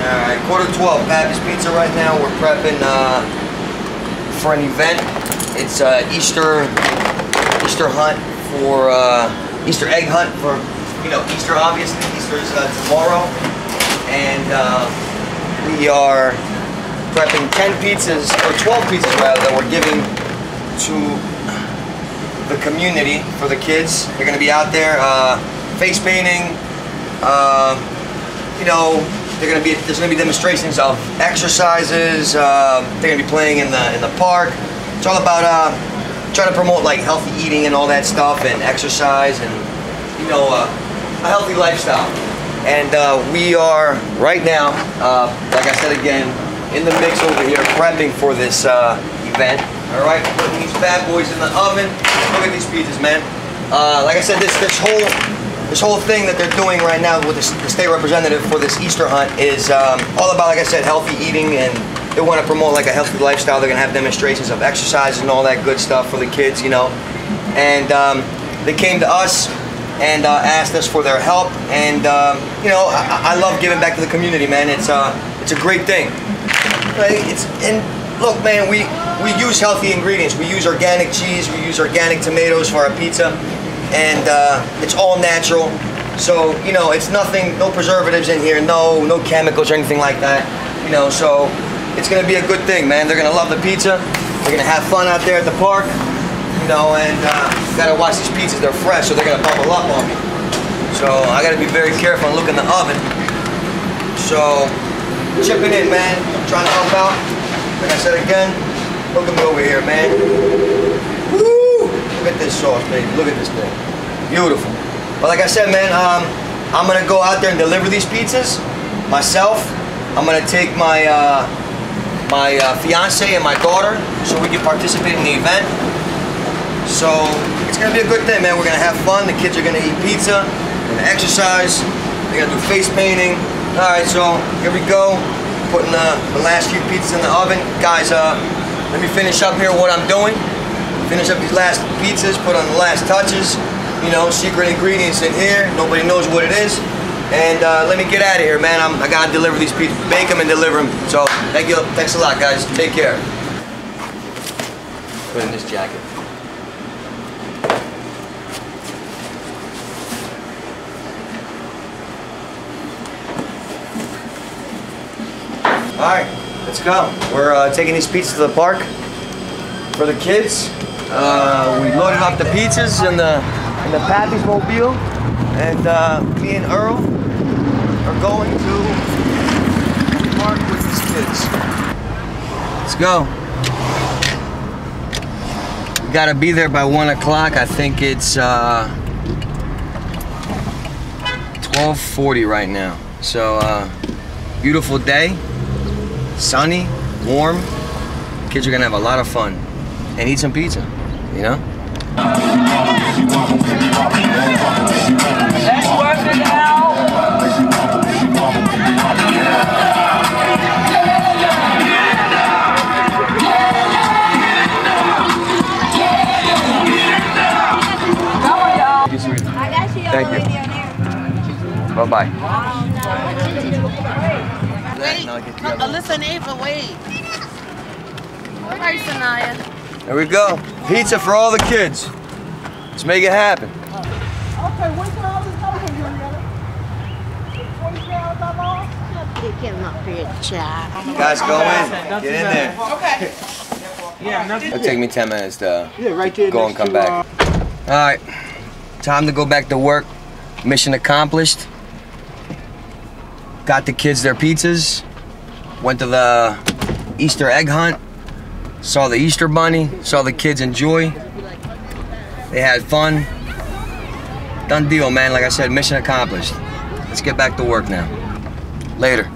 Alright, quarter to 12, Pappy's Pizza right now. We're prepping uh, for an event. It's uh, Easter Easter hunt for uh, Easter egg hunt for you know Easter obviously. Easter is uh, tomorrow, and uh, we are prepping 10 pizzas or 12 pizzas rather that we're giving to the community for the kids. They're going to be out there uh, face painting. Uh, you know, they're to be there's to be demonstrations of exercises. Uh, they're to be playing in the in the park. It's all about uh, trying to promote like healthy eating and all that stuff and exercise and you know uh, a healthy lifestyle. And uh, we are right now, uh, like I said again, in the mix over here prepping for this uh, event. All right, putting these bad boys in the oven. Look at these pizzas, man. Like I said, this this whole this whole thing that they're doing right now with this, the state representative for this Easter hunt is um, all about, like I said, healthy eating and they want to promote like a healthy lifestyle. They're gonna have demonstrations of exercise and all that good stuff for the kids, you know. And um, they came to us and uh, asked us for their help. And um, you know, I, I, love giving back to the community, man. It's uh, it's a great thing. It's and look, man, we we use healthy ingredients. We use organic cheese. We use organic tomatoes for our pizza, and uh, it's all natural. So you know, it's nothing, no preservatives in here, no no chemicals or anything like that. You know, so it's gonna be a good thing, man. They're gonna love the pizza. They're gonna have fun out there at the park, you know, and uh, gotta watch these pizzas. They're fresh, so they're gonna bubble up on me. So I gotta be very careful and look in the oven. So chipping in, man. I'm trying to help out. Like I said again, look over here, man. Look at this sauce, baby. Look at this thing. Beautiful. But like I said, man, um, I'm gonna go out there and deliver these pizzas myself. I'm gonna take my uh, my uh, fiance and my daughter so we can participate in the event. So it's gonna be a good thing, man. We're gonna have fun. The kids are gonna eat pizza, gonna exercise, they're gonna do face painting. All right, so here we go. Putting the, the last few pizzas in the oven. Guys, uh, let me finish up here what I'm doing. Finish up these last pizzas, put on the last touches. You know, secret ingredients in here. Nobody knows what it is. And uh, let me get out of here, man. I'm, I gotta deliver these pizzas, bake them and deliver them. So thank you, thanks a lot, guys. Take care. Put in this jacket. All right, let's go. We're uh, taking these pizzas to the park for the kids. Uh, we loaded up the pizzas in the in the Pappy's mobile, and uh, me and Earl are going to park with these kids. Let's go. We gotta be there by one o'clock. I think it's uh, 12:40 right now. So uh, beautiful day, sunny, warm. Kids are gonna have a lot of fun and eat some pizza. You know. Let's work it out. I got you on Thank you. Bye bye. Wait, Now get the come, other one. Alyssa and Ava, wait. All right, Sanaya. There we go. Pizza for all the kids. Let's make it happen. Okay, which one all this coming from, Juliana? Forty pounds of all? They came up here, child. Guys, go in. Get in there. Okay. Yeah, nothing. It'll take me 10 minutes to Yeah, right there. go and come to, back. Uh, all right. Time to go back to work. Mission accomplished. Got the kids their pizzas. Went to the Easter egg hunt. Saw the Easter bunny. Saw the kids enjoy. They had fun. Done deal, man. Like I said, mission accomplished. Let's get back to work now. Later.